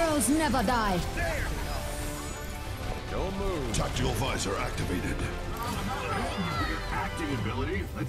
Heroes never die. Don't move. Tactical visor activated. Acting ability. Let's